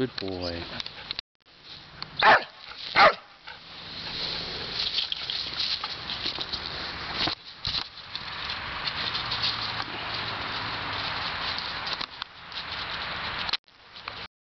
Good boy.